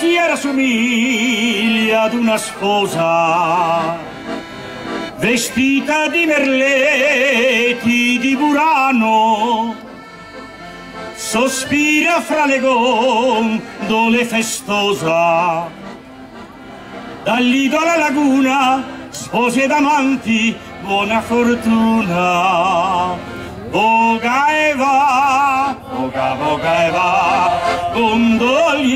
Venezia rassomiglia ad una sposa vestita di merletti di Burano sospira fra le gondole festosa. Dall'idola laguna sposi ed amanti buona fortuna. Voga e va voga voga e va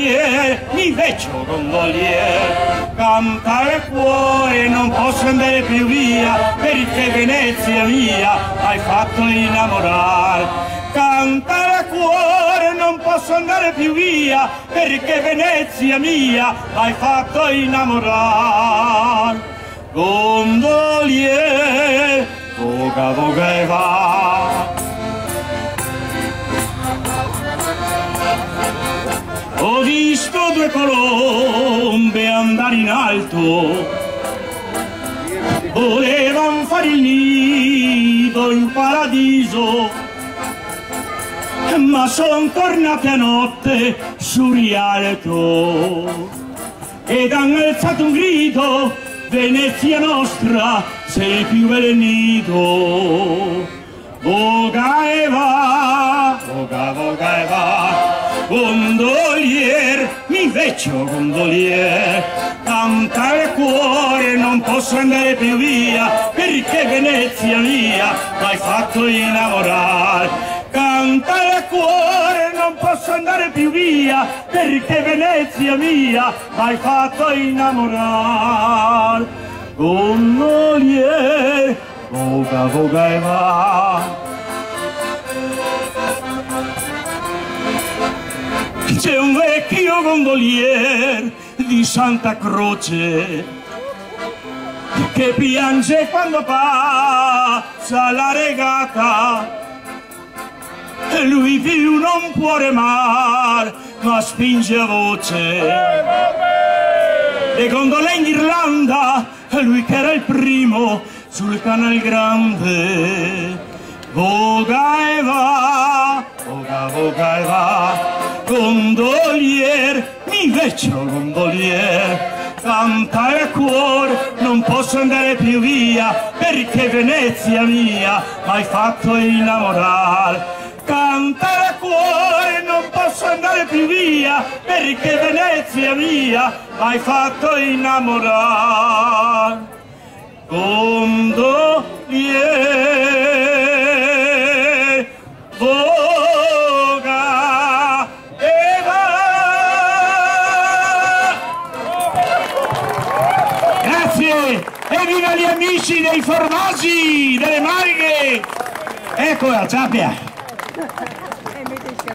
gondolier mi vecchio gondolier canta il cuore non posso andare più via perché Venezia mia hai fatto innamorare canta il cuore non posso andare più via perché Venezia mia hai fatto innamorare gondolier voga voga e va visto due colombe andare in alto volevano fare il nido in paradiso ma son tornate a notte su rialto ed hanno alzato un grido Venezia nostra sei più bel nido voga e va voga voga e va gondolier mi vecchio gondolier. Canta il cuore non posso andare più via perché Venezia mia m'hai fatto innamorare canta il cuore non posso andare più via perché Venezia mia m'hai fatto innamorare gondolier voga voga e va. C'è un vecchio gondolier di Santa Croce che piange quando passa la regata. E lui più non può remar ma spinge a voce. Le gondole in Irlanda lui che era il primo sul canal grande. Voga e va voga voga e va gondolier, mi vecchio gondolier, canta il cuore, non posso andare più via, perché Venezia mia m'hai fatto innamorare. Canta il cuore, non posso andare più via, perché Venezia mia m'hai fatto innamorare. Gondolier, Viva gli amici dei formaggi, delle Marghe! Eccola, Ciappia!